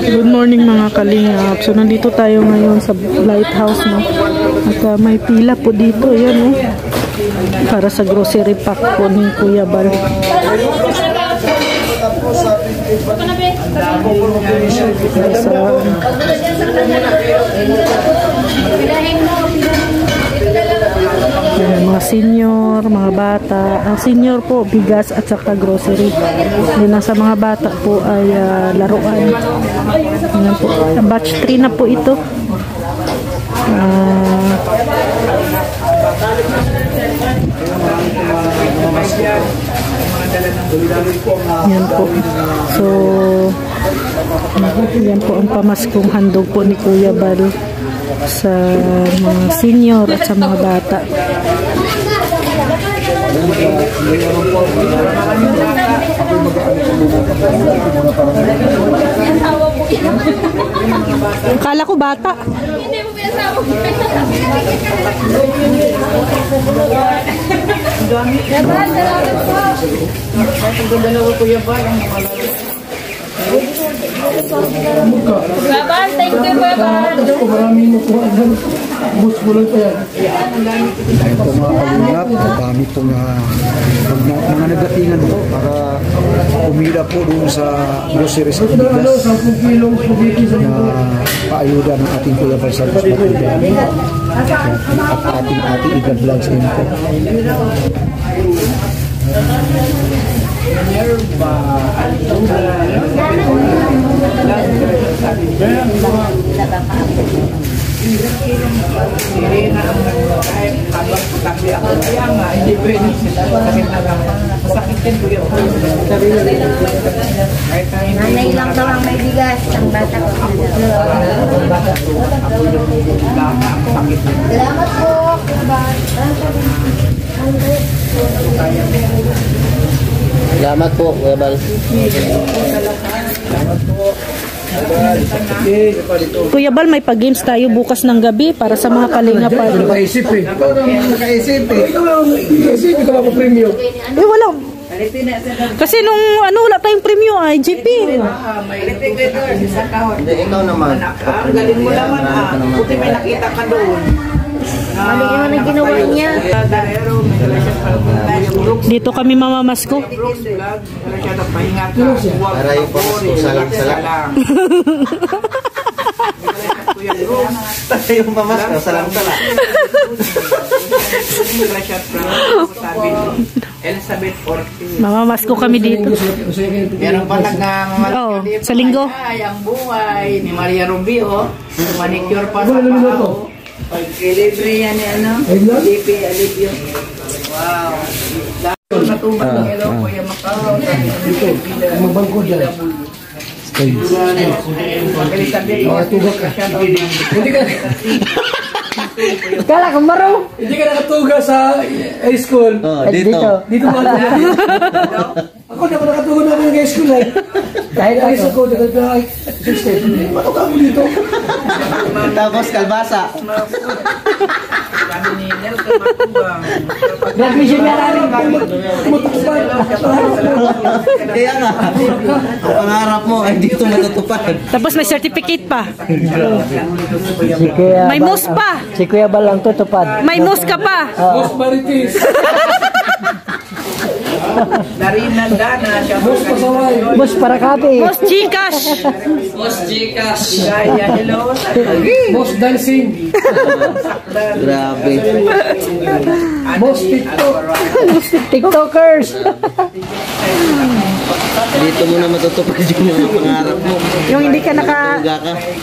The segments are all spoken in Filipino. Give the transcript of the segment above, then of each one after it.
Good morning mga kalingap. So nandito tayo ngayon sa lighthouse no. At uh, may pila po dito, yan oh. Para sa grocery pack po ni Kuya Bal. Sa Ayan, mga senior, mga bata. Ang senior po, bigas at saka grocery. Then sa mga bata po ay ah, laruan. Ayan po. Batch 3 na po ito. Ah, yan po. So, yan po ang pamaskong handog po ni Kuya Bal sa mga senior at sa mga bata. Kala ko bata. Babal, thank you, Babal. Maraming nakuha dyan. Bus mo lang kaya. Ayun po mga kalingap, ang dami po nga pag na, mga nagdatingan po para umila po doon sa groceries at bigas 10 kilong spaghetti sa na paayuda ng ating Kuya Balsardos Matubay at ating ating Igan Vlogs Info. Nanay lang daw ang may bigas. Ang bata ko. Salamat po. Salamat po, Kuya Bal. Kuya Bal, may pag-games tayo bukas ng gabi para sa mga kalinga pa. Nakaisip eh. Ikaw nakaisip eh. Ikaw nakaisip. Ikaw naman premium. Eh, wala. Kasi nung ano, wala tayong premium ay GP. Hindi, ikaw naman. Ang galing mo naman ah. Buti may nakita ka doon. Ano yung ang ginawa niya? Dito kami mamamasko. Yung ka pamasko, salang-salang. Tayo yung pamasko, salang-sala. Dala siya from sabi ni Elizabeth Ortiz. Mamamasko kami dito. Meron pa nagmamalas Oo, dito. sa linggo. Ay, ang buhay ni Maria Rubio. Manicure pa sa pao. Libre yan ni ano? DP Alivio. Wow. Dahil matubag ng hello, Kuya Macau. Mabangko dyan. Elizabeth Ortiz. Hindi ka Kala ko maro. hindi ka nakatuga sa high school. Oh, dito. Dito ba ako? Ako na nakatuga na ako ng high school eh. Kahit ayos ako, nagkakahit. Sister, matuka mo dito. Tapos kalbasa. Sabi ni Nelson Matubang. Nag-mission na rin. Mutakpan. Kaya nga. Ang pangarap mo ay dito matutupad. Tapos may certificate pa. Si Kuya May mus pa. Si Kuya Bal ang tutupad. May mus ka pa. Boss Marites. Darina Dana. Siya po Pasaway. Bus para kati. Mus Gcash. Gaya, hello. Boss Dancing. Grabe. Boss TikTok. TikTokers. Dito mo na matutupad yung mga pangarap mo. Yung hindi ka naka ka.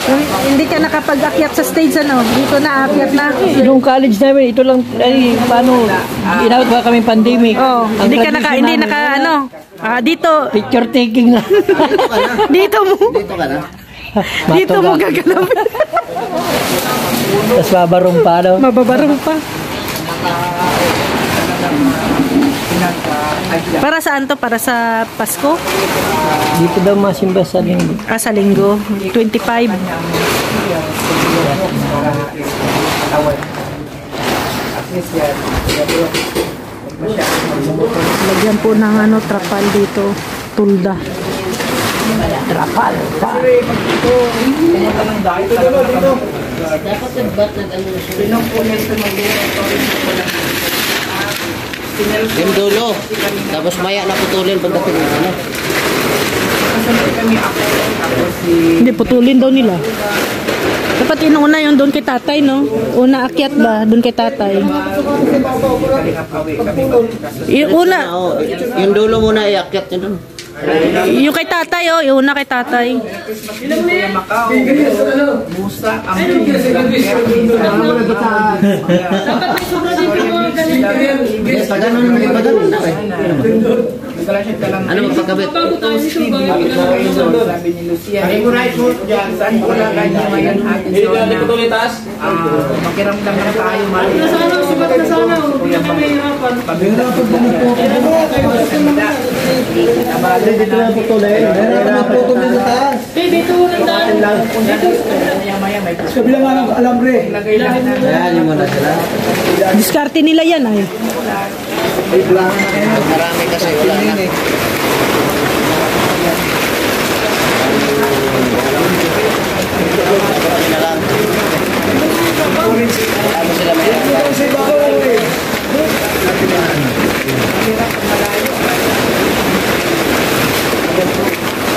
yung hindi ka nakapag-akyat sa stage ano, dito na akyat na. Nung college namin, ito lang, ay, paano, inawit ba kami pandemic? Oh, Ang hindi ka naka hindi naka ano. Ah, dito. Picture taking na. Dito na. Mo. Dito ka na. Dito mo gagalawin. Tapos babarong pa, no? Mababarong pa. Para saan to? Para sa Pasko? Dito daw masimba sa linggo. Ah, sa linggo. 25. Lagyan po ng ano, trapal dito. Tulda. Trapal. Dapat nagbat na ano siya. Pinungkulit sa mag-directory ko lang. Yung dulo. Tapos maya na putulin pagdating ng ano. Hindi, putulin daw nila. Dapat inuuna yung doon kay tatay, no? Una akyat ba? Doon kay tatay. Yung una, yung dulo muna iakyat nyo dun. Yung kay tatay, oh. Yung una kay tatay. Kuya Macau. Musa. Ang Pag ganun, pag ganun na. Ano magpagkabit? Sabi ni Lucia. Saan ko lang kanya ngayon hati na ah, makiramdam na tayo. Nasana, sumat na sana. Kuya Mahirapan. Pabirapan po mo po. Abala na lang. putulin. Putulin sa taas. Maya-maya may Kabila nga ng alambre. na. Ayan, yung muna sila. Diskarte nila yan, ay. Marami kasi wala na. Marami na lang. Ano sila maya?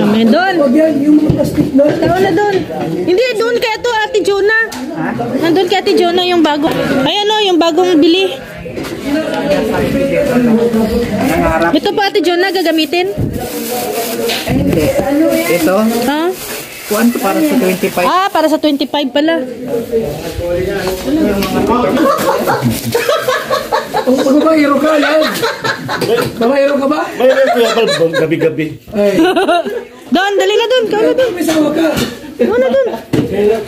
Amen. Doon. Yung mga plastic na. Doon. Hindi, doon kay ito, Ate Jonah. Nandun kay Ate Jonah yung bago. Ay, ano, yung bagong bili. Ito po, Ate Jonah, gagamitin? Ito, Ha? kuwan to para sa 25. Ah, para sa 25 pala. Kung babaero ka, yan. Babaero ka ba? Mayroon ko yung balbong gabi-gabi. Ay, Doon, dali na doon. Kau na doon. may sawa ka. Kau na doon.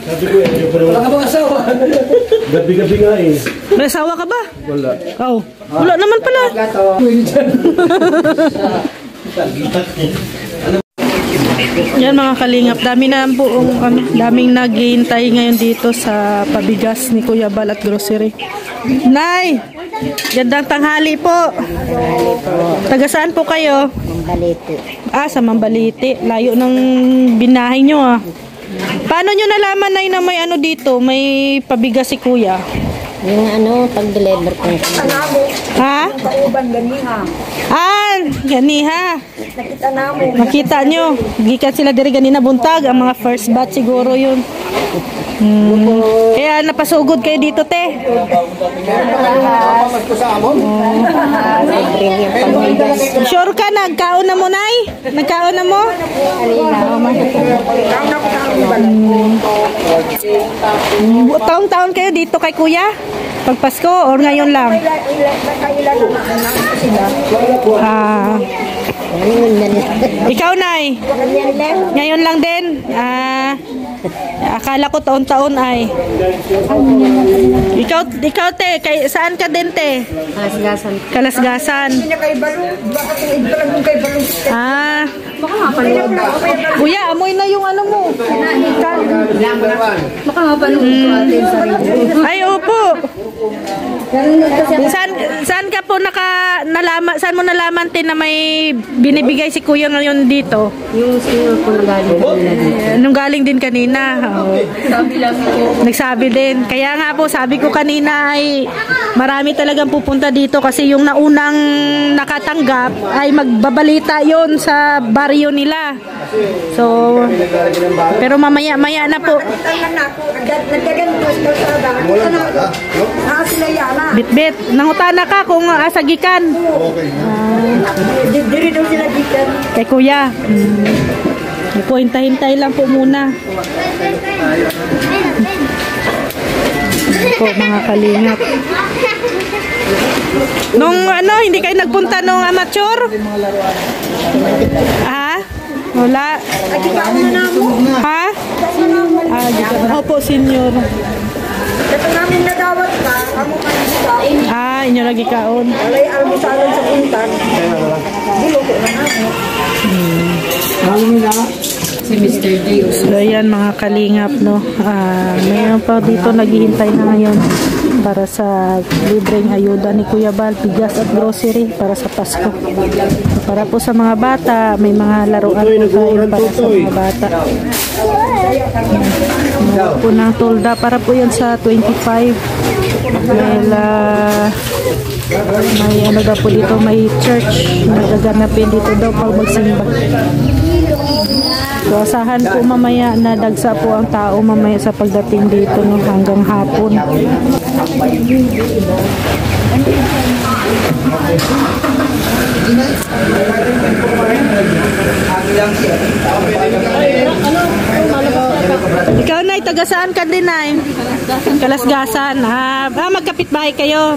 Sabi ko, ko Wala ka bang asawa? Gabi-gabi nga eh. May asawa ka ba? Wala. Oh. Wala naman pala. Pwede dyan. Yan mga kalingap, dami na po ano, daming naghihintay ngayon dito sa pabigas ni Kuya Bal at grocery. Nay, gandang tanghali po. Taga saan po kayo? Mambaliti. Ah, sa Mambaliti. Layo ng binahay nyo ah. Paano nyo nalaman Nay na may ano dito, may pabigas si Kuya? Yung ano, pag-deliver ko. Ha? Kauban ganiha. Ah, ganiha. Nakita namo. Makita nyo, gikan sila diri ganina buntag, ang mga first batch siguro yun. Hmm. Kaya napasugod kayo dito, te. Sure ka, nagkaon na mo, Nay? Nagkaon na mo? Hmm. Taong-taon kayo dito kay Kuya? Pag Pasko or ngayon lang? Ah, ikaw, Nay? Ngayon lang din? Ah, akala ko taon-taon ay. Ikaw, ikaw te, kay, saan ka din te? Kalasgasan. Kalasgasan. Ah. Kuya, amoy na yung ano mo. Baka mapanood ko atin sa radio. Ay, opo. Nanonood kasi ako. Saan, saan ka po naka, nalaman, saan mo nalaman te na may binibigay si kuya ngayon dito? Yung senior ko na galing kanila dito. Nung galing din kanina. oo. Sabi lang po. Nagsabi din. Kaya nga po, sabi ko kanina ay marami talagang pupunta dito kasi yung naunang nakatanggap ay magbabalita yon sa baryo nila. So, pero mamaya-maya na po. Bitbit, nangutana ka kung asagikan. Diri daw sila dito. Kay kuya. Po, hintay-hintay lang po muna. po, mga kalingap. Nung ano, hindi kayo nagpunta nung amateur? Ha? Wala. Ha? Ah, di ka. Opo, senyor. Ito namin nadawat ka, amo ka Ah, inyo lagi kaon. Walay almusalan sa puntan. Bulo ko na ako. Hmm. Ano nila? Si Mr. D. So, ayan mga kalingap, no? Ah, mayroon pa dito naghihintay na ngayon para sa libreng ayuda ni Kuya Bal, bigas at grocery para sa Pasko. Para po sa mga bata, may mga laruan po tayo para sa mga bata. Meron po ng tolda para po yan sa 25. Dahil ah, may ano daw po dito, may church na gaganapin dito daw pag magsimba. So asahan po mamaya na dagsa po ang tao mamaya sa pagdating dito no, hanggang hapon. Ikaw na, taga saan ka din ay? Kalasgasan. Ah, magkapit bahay kayo.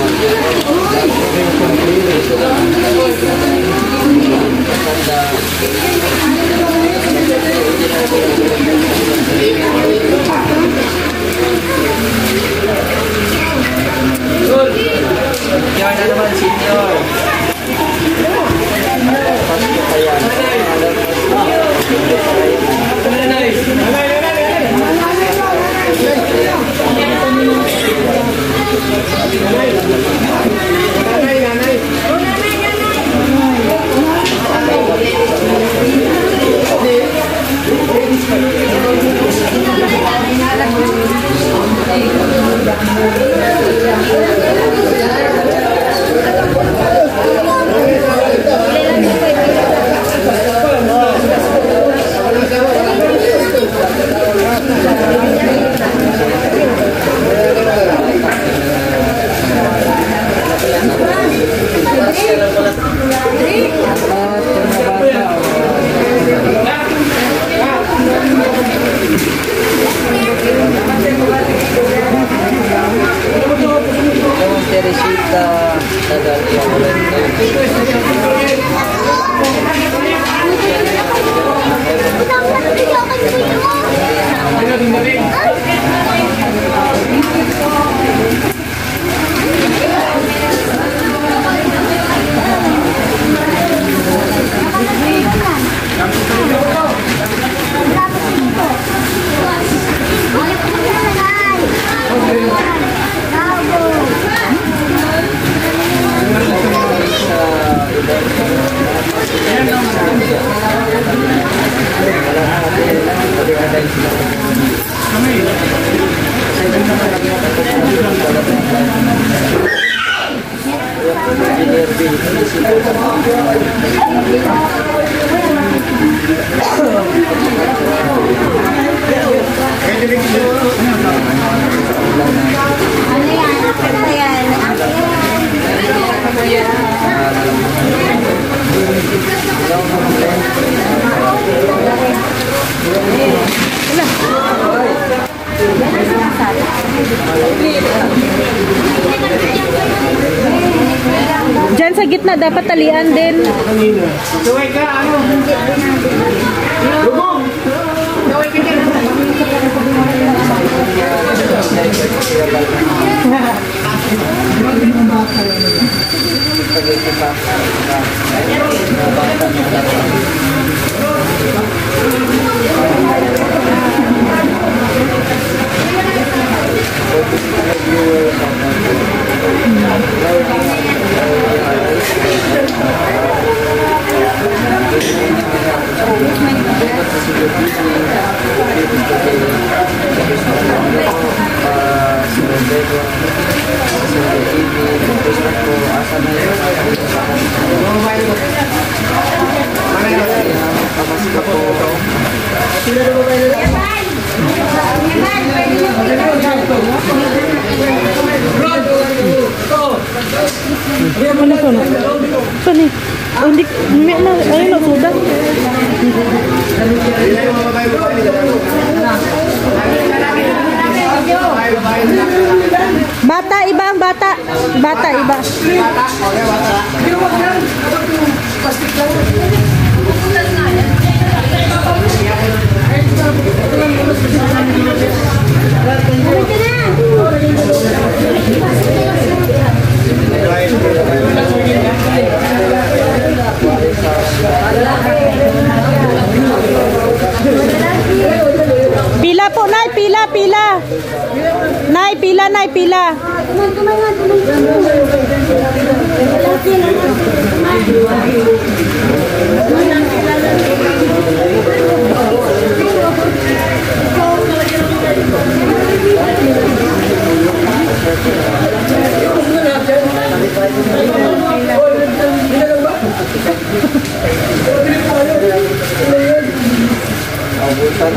talian din. Tuway ka, ano? Lubong! Tuway ka dyan. Mga bata na Ano ka na? Saan eh? Oh, hindi, may na, ayun na, sudan. Bata, iba ang bata. Bata, iba. Pila po, Nay, pila, pila. Nay, pila, Nay, pila. Na, 嗯看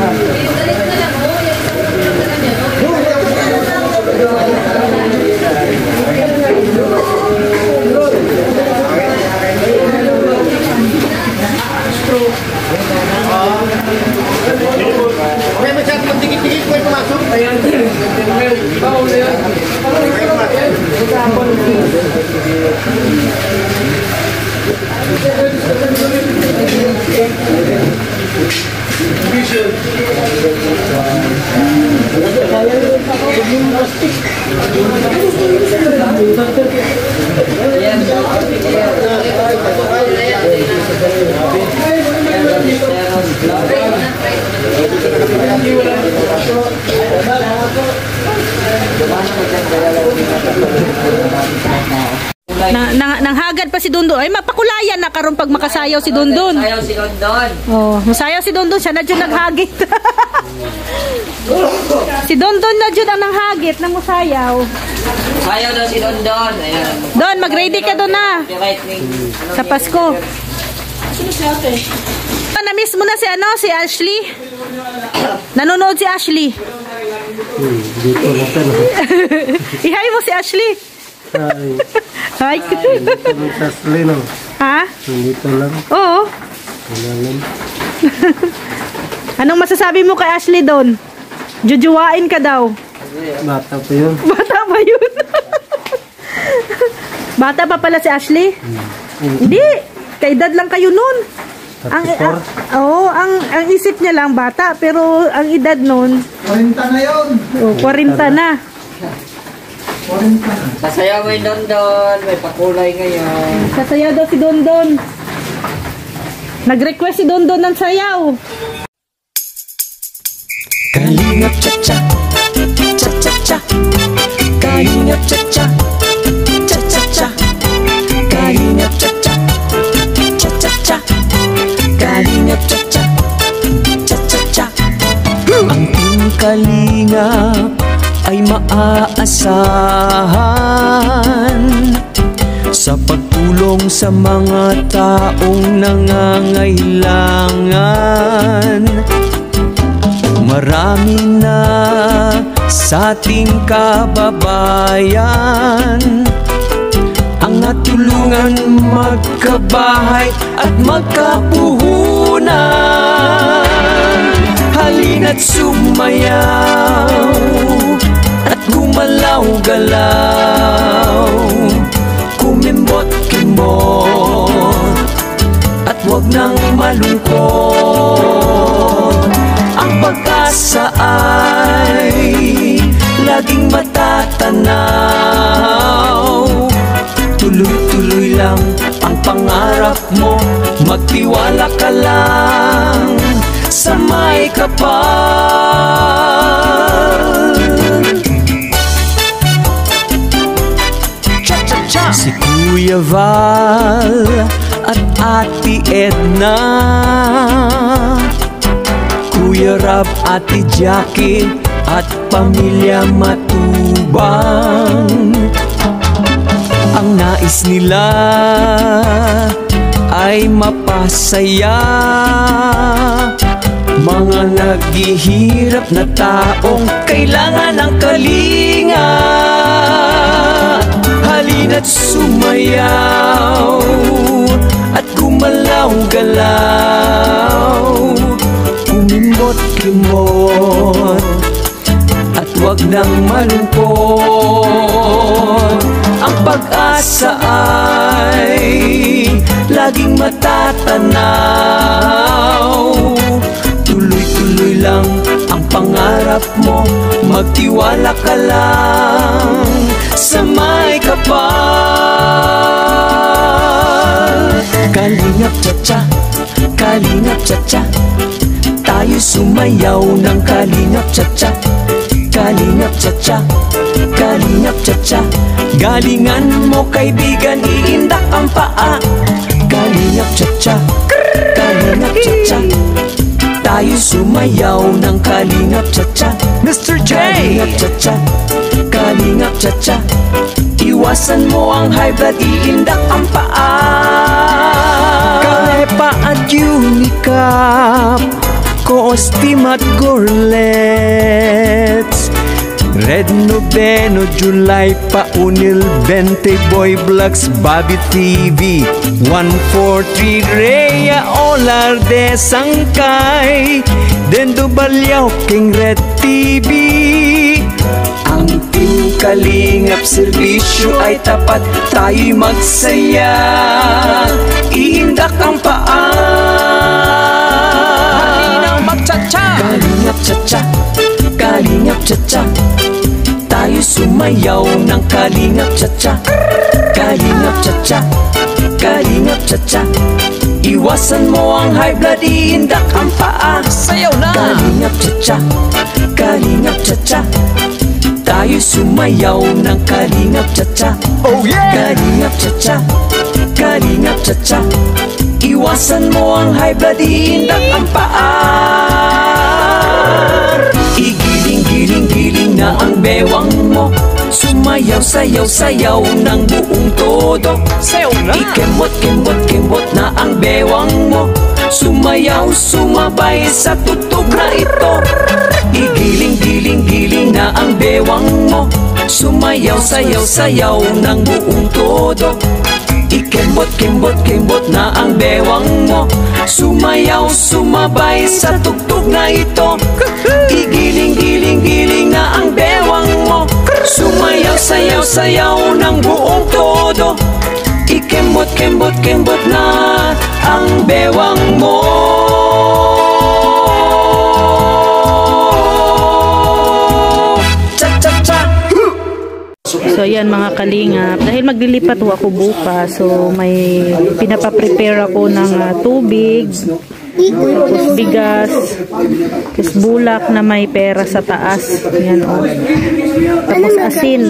makasayaw si Dundon. Ayaw si London. Oh, masayaw si Dondon, siya na dyan naghagit. si Dondon na dyan ang nanghagit ng musayaw. Ayaw daw si London. Ayan. Don, mag-ready ka doon na. Right ning. Sa Pasko. Ah, Na-miss mo na si ano, si Ashley? Nanonood si Ashley. Na. Ihay mo si Ashley. Hi. dito ng Taslino. Ha? Dito lang. Oo. Wala lang. Anong masasabi mo kay Ashley doon? Jujuwain ka daw. Bata pa yun. Bata ba yun? Bata pa pala si Ashley? Hindi. Kaedad lang kayo nun. Ang, ang, oo, ang, ang isip niya lang bata, pero ang edad nun, 40 na yun. oh, 40 na. Sasayaw mo yung London. May pakulay ngayon. Sasayaw daw si Dondon. Nag-request si Dondon ng sayaw. Kalingap cha-cha Cha-cha-cha Kalingap cha-cha Cha-cha-cha Kalingap cha-cha Cha-cha-cha Kalingap cha-cha Cha-cha-cha Ang team kalingap maaasahan sa pagtulong sa mga taong nangangailangan. Marami na sa ating kababayan. Ang natulungan magkabahay at magkapuhunan. Halina't sumayaw gumalaw-galaw Kumimbot-kimbot at wag nang malungkot. Ang pag-asa ay laging matatanaw. Tuloy-tuloy lang ang pangarap mo Magtiwala ka lang sa may kapal Si Kuya Val at at Ate Edna. Kuya Rab, Ate Jackie at pamilya Matubang. Ang nais nila ay mapasaya. Mga naghihirap na taong kailangan ng kalinga Halina't sumayaw at gumalaw-galaw Umimot-imot at wag nang malungkot. Ang pag-asa ay laging matatanaw. Tuloy-tuloy lang ang pangarap mo Magtiwala ka lang sa may kapal. Kalingap cha-cha, kalingap cha-cha. Tayo sumayaw ng kalingap cha-cha. Kalingap cha-cha, kalingap cha-cha. Galingan mo kaibigan, iindak ang paa. Kalingap cha-cha, kalingap cha-cha Tayo sumayaw ng kalingap cha-cha Mr. J! Kalingap cha-cha, kalingap cha-cha Iwasan mo ang high blood, iindak ang paa Kalepa at Unicap Costume at Gorlets Red no Beno July Paunil Bente Boy blocks Bobby TV 143 Rea Olar De Sangkay Den do Balyaw King Red TV Ang ting kalingap serbisyo ay tapat tayo magsaya Iindak ang paa Kalingap cha-cha Kalingap cha-cha Kalingap cha-cha Tayo sumayaw ng kalingap tsatsa Kalingap tsatsa Kalingap tsatsa Iwasan mo ang high blood, iindak ang paa. Sayaw na! Kalingap tsatsa Kalingap tsatsa Tayo sumayaw ng kalingap tsatsa Oh yeah! Kalingap tsatsa Kalingap tsatsa Iwasan mo ang high blood, iindak ang paa Sumayaw, sayaw, sayaw ng buong todo. Sayaw na! Ikembot, kembot, kembot na ang bewang mo. Sumayaw, sumabay sa tutog na ito. Igiling-giling-giling na ang bewang mo. Sumayaw, sayaw, sayaw ng buong todo. Ikembot, kembot, kembot na ang bewang mo. Sumayaw, sumabay sa tugtog na ito. Igiling-giling-giling na ang bewang mo Sumayaw, sayaw, sayaw ng buong todo. Ikembot, kembot, kembot na ang bewang mo. So ayan mga kalingap, dahil maglilipat ho ako bukas, so may pinapaprepare ako ng ah, tubig, tapos bigas, tapos bulak na may pera sa taas. Yan o. Tapos asin.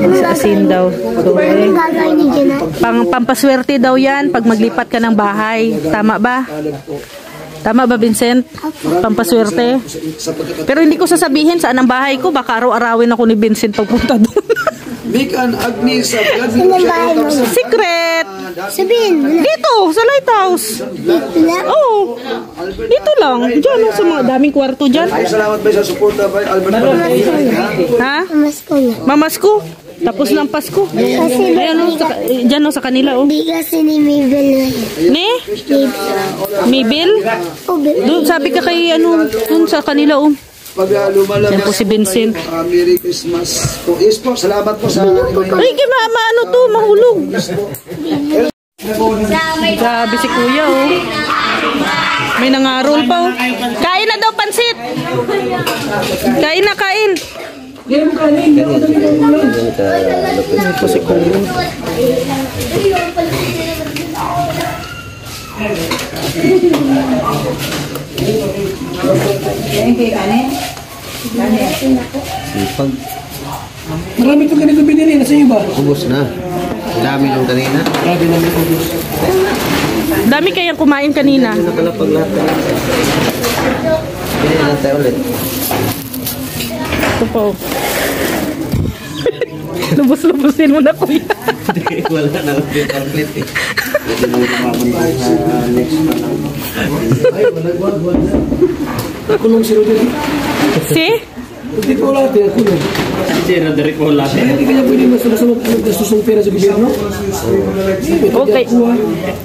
Tapos asin daw. So, eh, pang, pampaswerte daw yan pag maglipat ka ng bahay. Tama ba? Tama ba, Vincent? Pampaswerte? Pero hindi ko sasabihin saan ang bahay ko. Baka araw-arawin ako ni Vincent pagpunta doon. Big and Agnes sa? Secret! Sabihin. Dito, sa lighthouse. Oo. Dito lang. Diyan, sa mga daming kwarto dyan. Ay, salamat ba sa suporta ba? Albert Panay. Ha? Mas ko na. Mamasko. Tapos ng Pasko. Ayan, oh, sa, eh, dyan, oh, sa kanila, oh. Hindi kasi ni Mabel na yun. Ne? Mabel? Oh, Bel. Doon, sabi ka kay, ano, doon sa kanila, oh. Pag lumalabas po si Vincent. uh, Merry Christmas po. Yes po, salamat po sa Ay, kay ma, ma, ano to, mahulog. Grabe si kuya, oh. May nangarol pa, oh. Kain na daw, pansit. Kain na, kain. Ano po si kuya? Sipag. Marami itong ganito binili. Nasa iyo ba? Ubus na. Dami nung kanina. Grabe naman ubus. Dami kayang kumain kanina. Nakalapag lahat na. Pili lang tayo ulit. Ito po. Lubos-lubosin mo na kuya. Wala na lang complete eh. Pwede mo naman sa next pa lang. Ako nung si Roderick. Si? Hindi ko lahat eh, ako nung. Si Roderick Wala. Eh, hindi kaya pwede masalasawag ang gastos ng pera sa gobyerno? Okay.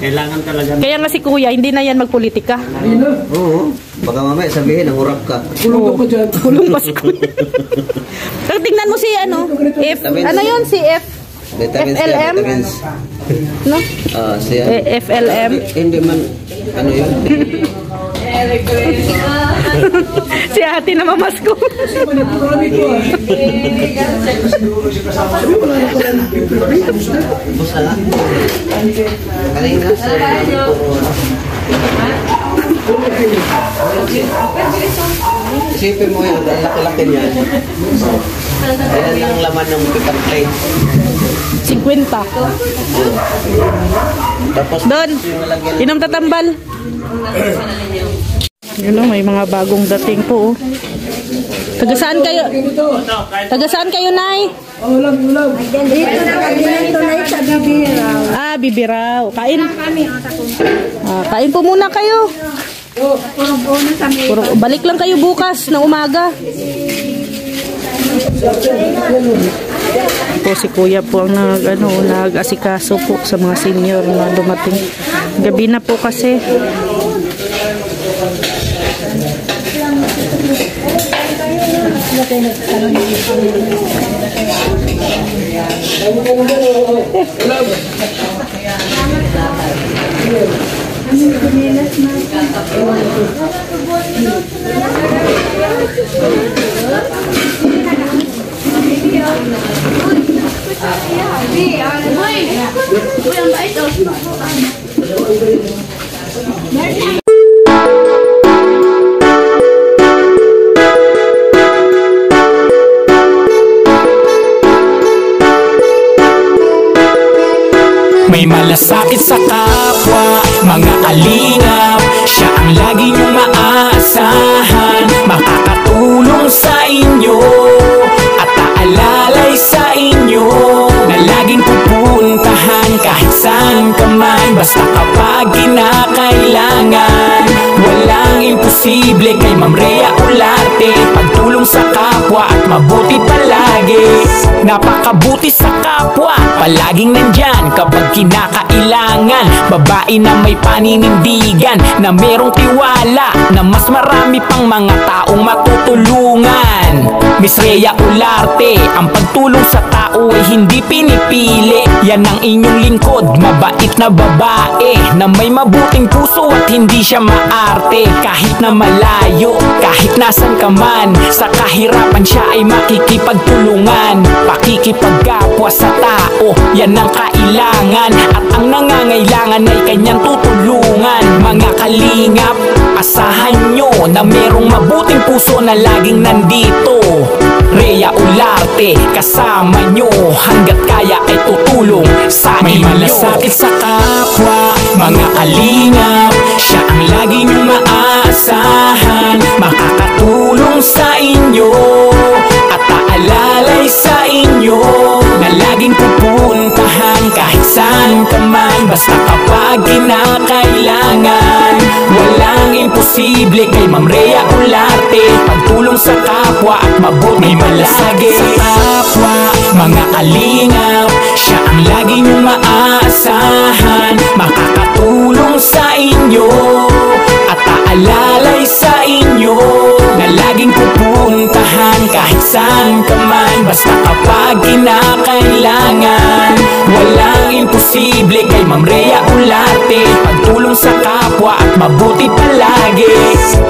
Kailangan talaga. Kaya nga si kuya, hindi na yan magpolitika. Hindi na. Oo. Baka mamaya sabihin, nangurap ka. Kulong ka pa dyan. Kulong Pasko. so, tingnan mo si ano, F, ano yun, si F, FLM? no? Ah, siya. Eh, FLM. Hindi man, ano yun? si ate na mamasko. Isipin mo yun, ang laki-laki niya. Ayan ang laman ng paper plate. 50. Tapos, Don, inom tatambal. Yun o, may mga bagong dating po. Oh. Taga saan kayo? Taga saan kayo, Nay? Ulam, ulam. Dito na kami ng tunay sa bibiraw. Ah, bibiraw. Kain. Ah, kain po muna kayo. Puro, balik lang kayo bukas na umaga. Po si Kuya po ang nag, ano, nag-asikaso po sa mga senior na dumating. Gabi na po kasi. Uy, ang bait oh. Meron May malasakit sa kapwa Mga alingap Siya ang lagi niyong maaasahan. Makakatulong sa inyo At aalalay sa inyo Na laging pupuntahan Kahit saan ka man. Basta kapag kinakailangan Walang imposible kay Ma'am Rhea Olarte. Pagtulong sa kapwa mabuti palagi. Napakabuti sa kapwa. Palaging nandyan kapag kinakailangan. Babae na may paninindigan Na merong tiwala Na mas marami pang mga taong matutulungan Miss Rhea Olarte Ang pagtulong sa tao ay hindi pinipili. Yan ang inyong lingkod Mabait na babae Na may mabuting puso at hindi siya maarte. Kahit na malayo Kahit nasan ka man Sa kahirapan siya ay makikipagtulungan. Pakikipagkapwa sa tao Yan ang kailangan. At ang nangangailangan ay kanyang tutulungan na merong mabuting puso na laging nandito. Rhea Olarte kasama nyo. Hanggat kaya ay tutulong sa May inyo. May malasakit sa kapwa Mga kalingap Siya ang lagi nyo maaasahan. Makakatulong sa inyo. At aalalay sa inyo. Na laging pupuntahan Kahit saan ka Basta kapag kinakailangan Walang imposible. Kay Ma'am Rhea Olarte Pagtulong sa kapwa at mabuti malagi Sa kapwa, mga kalingap Siya ang lagi niyong maaasahan Makakatulong sa inyo At aalalay sa inyo Na laging pupuntahan kahit saan ka man. Basta kapag kinakailangan Walang imposible kay Ma'am Rhea sa kapwa at mabuti palagi.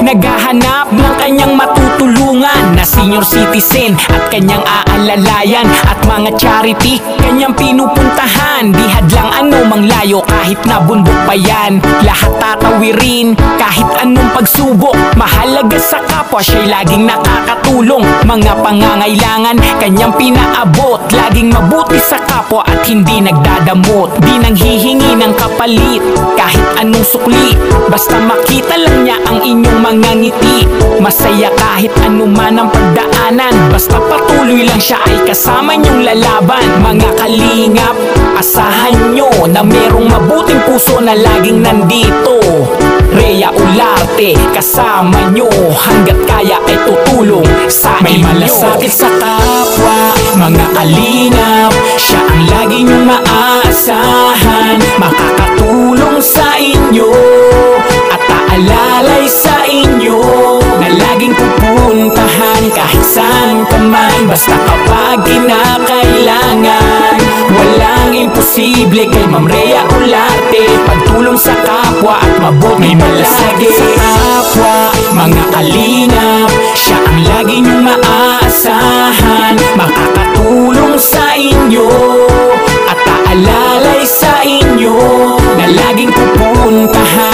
Naghahanap ng kanyang matutulungan Na senior citizen at kanyang aalalayan At mga charity. Kanyang pinupuntahan Di hadlang ano mang layo kahit na bundok pa yan. Lahat tatawirin kahit anong pagsubok Mahalaga sa kapwa siya'y laging nakakatulong. Mga pangangailangan kanyang pinaabot. Laging mabuti sa kapwa at hindi nagdadamot. Di nang hihingi ng kapalit kahit anong sukli Basta makita lang niya ang inyong mga ngiti. Masaya kahit anuman ang pagdaanan. Basta patuloy lang siya ay kasama niyong lalaban. Mga kalingap, asahan nyo na merong mabuting puso na laging nandito. Rhea Ularte, kasama nyo Hanggat kaya ay tutulong sa May inyo. May malasakit sa kapwa, mga kalingap. Siya ang lagi nyong maaasahan. Makakatulong Basta kapag kinakailangan Walang imposible kay Ma'am Rhea Ularte Pagtulong sa kapwa at mabuti malagi sa kapwa Mga kalingap Siya ang lagi niyong maaasahan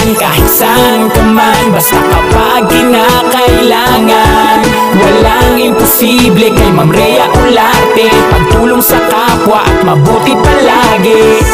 pupuntahan kahit saan ka man Basta kapag kinakailangan. Walang imposible kay Ma'am Rhea Ularte Pagtulong sa kapwa at mabuti palagi